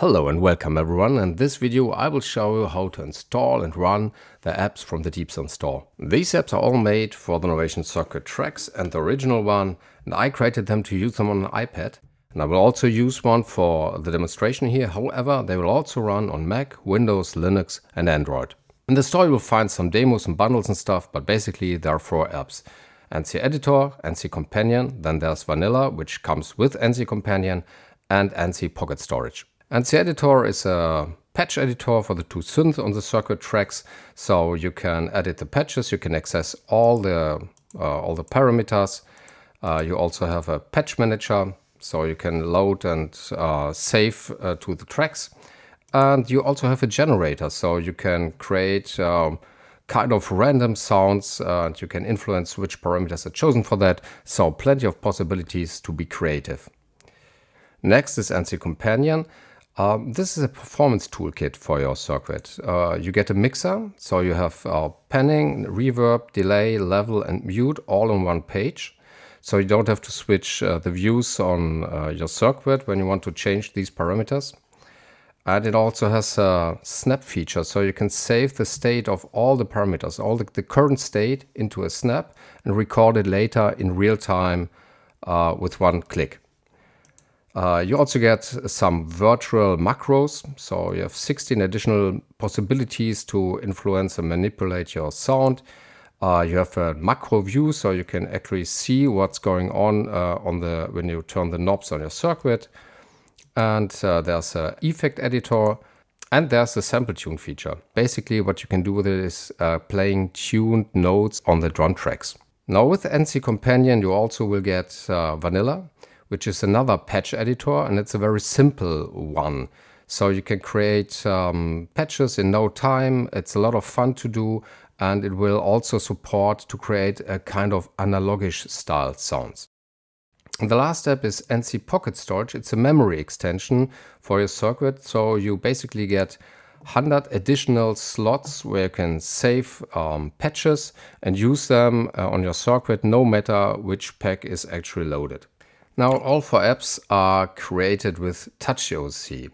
Hello and welcome everyone. In this video I will show you how to install and run the apps from the Deepsounds store. These apps are all made for the Novation Circuit tracks and the original one and I created them to use them on an iPad. And I will also use one for the demonstration here. However, they will also run on Mac, Windows, Linux and Android. In the store you will find some demos and bundles and stuff, but basically there are four apps. NC Editor, NC Companion, then there's Vanilla, which comes with NC Companion, and NC Pocket Storage. NC Editor is a patch editor for the two synths on the circuit tracks. So you can edit the patches, you can access all the, uh, all the parameters. Uh, you also have a patch manager, so you can load and uh, save uh, to the tracks. And you also have a generator, so you can create um, kind of random sounds and you can influence which parameters are chosen for that. So plenty of possibilities to be creative. Next is NC Companion. Um, this is a performance toolkit for your circuit. Uh, you get a mixer, so you have uh, panning, reverb, delay, level and mute all on one page. So you don't have to switch uh, the views on uh, your circuit when you want to change these parameters. And it also has a snap feature, so you can save the state of all the parameters, all the, the current state into a snap and record it later in real time uh, with one click. Uh, you also get some virtual macros, so you have 16 additional possibilities to influence and manipulate your sound. Uh, you have a macro view, so you can actually see what's going on uh, on the when you turn the knobs on your circuit. And uh, there's an effect editor, and there's a sample tune feature. Basically, what you can do with it is uh, playing tuned notes on the drum tracks. Now with NC Companion, you also will get Vanilla which is another patch editor, and it's a very simple one. So you can create um, patches in no time. It's a lot of fun to do, and it will also support to create a kind of analogish style sounds. And the last step is NC Pocket Storage. It's a memory extension for your circuit. So you basically get 100 additional slots where you can save um, patches and use them uh, on your circuit no matter which pack is actually loaded. Now all four apps are created with TouchOSC.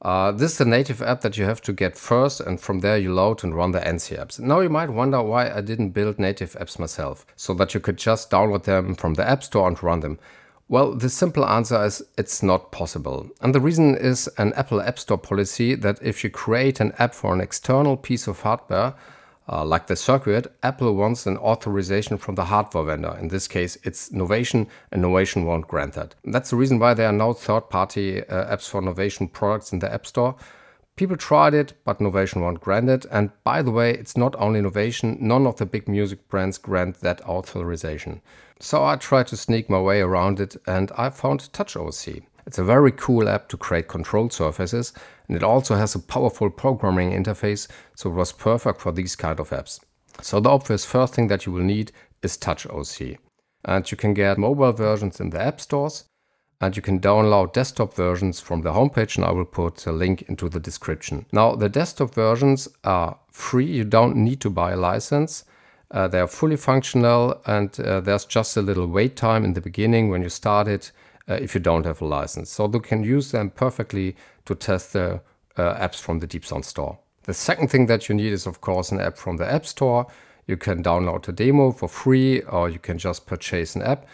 Uh, this is the native app that you have to get first and from there you load and run the NC apps. Now you might wonder why I didn't build native apps myself, so that you could just download them from the App Store and run them. Well, the simple answer is it's not possible. And the reason is an Apple App Store policy that if you create an app for an external piece of hardware, uh, like the circuit, Apple wants an authorization from the hardware vendor. In this case, it's Novation, and Novation won't grant that. That's the reason why there are no third-party uh, apps for Novation products in the App Store. People tried it, but Novation won't grant it. And by the way, it's not only Novation, none of the big music brands grant that authorization. So I tried to sneak my way around it and I found TouchOSC. It's a very cool app to create control surfaces and it also has a powerful programming interface, so it was perfect for these kind of apps. So the obvious first thing that you will need is TouchOSC. And you can get mobile versions in the app stores and you can download desktop versions from the homepage and I will put a link into the description. Now the desktop versions are free, you don't need to buy a license. Uh, they are fully functional and uh, there's just a little wait time in the beginning when you start it uh, if you don't have a license. So you can use them perfectly to test the uh, apps from the Deepsounds store. The second thing that you need is of course an app from the App Store. You can download a demo for free or you can just purchase an app.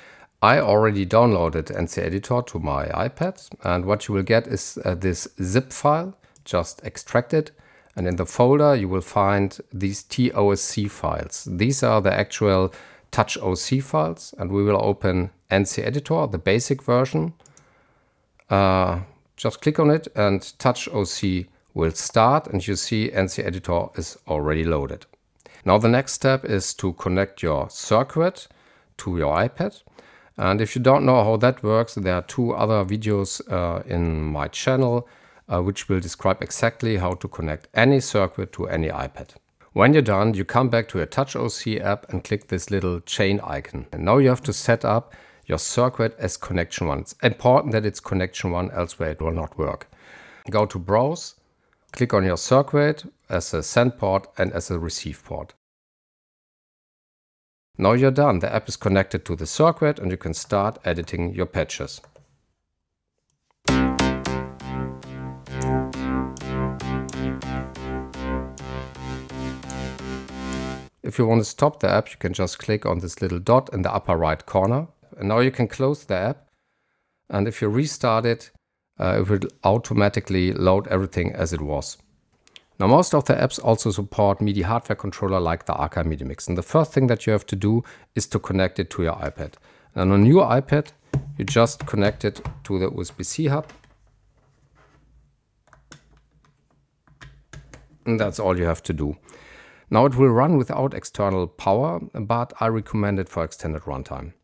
I already downloaded NC Editor to my iPad and what you will get is uh, this zip file, just extract it and in the folder you will find these TOSC files. These are the actual TouchOSC files and we will open NC Editor, the basic version. Uh, just click on it and TouchOSC will start and you see NC Editor is already loaded. Now the next step is to connect your circuit to your iPad. And if you don't know how that works, there are two other videos uh, in my channel uh, which will describe exactly how to connect any circuit to any iPad. When you're done, you come back to your TouchOSC app and click this little chain icon. And now you have to set up your circuit as connection 1. It's important that it's connection 1, elsewhere it will not work. Go to Browse, click on your circuit as a send port and as a receive port. Now you're done. The app is connected to the circuit and you can start editing your patches. If you want to stop the app, you can just click on this little dot in the upper right corner. And now you can close the app. And if you restart it, uh, it will automatically load everything as it was. Now most of the apps also support MIDI hardware controller like the Akai MIDI Mix. And the first thing that you have to do is to connect it to your iPad. And on your iPad, you just connect it to the USB-C hub. And that's all you have to do. Now it will run without external power, but I recommend it for extended runtime.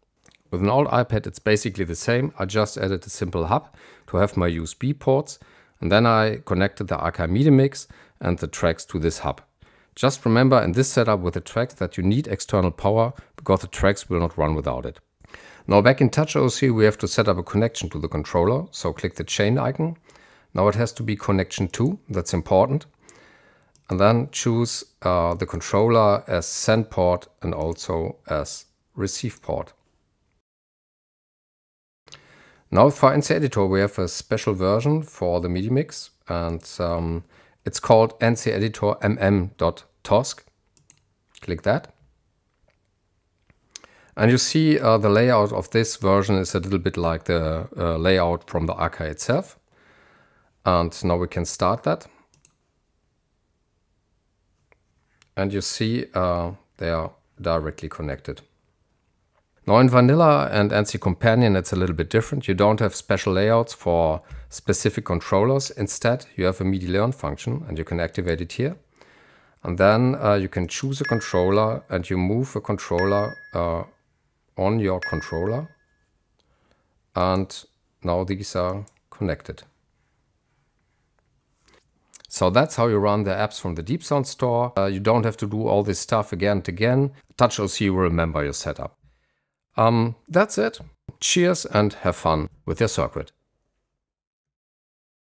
With an old iPad, it's basically the same. I just added a simple hub to have my USB ports, and then I connected the Akai MIDI Mix and the tracks to this hub. Just remember in this setup with the tracks that you need external power because the tracks will not run without it. Now back in TouchOSC we have to set up a connection to the controller, so click the chain icon. Now it has to be connection 2, that's important. And then choose uh, the controller as send port and also as receive port. Now for NC Editor we have a special version for the MIDI mix and um, it's called NC Editor mm.tosc. Click that. And you see uh, the layout of this version is a little bit like the uh, layout from the Akai itself. And now we can start that. And you see uh, they are directly connected. Now in Vanilla and NC Companion it's a little bit different. You don't have special layouts for specific controllers. Instead you have a MIDI learn function and you can activate it here. And then uh, you can choose a controller and you move a controller uh, on your controller. And now these are connected. So that's how you run the apps from the Deep Sound Store. Uh, you don't have to do all this stuff again and again. TouchOSC will remember your setup. Um, that's it. Cheers and have fun with your circuit.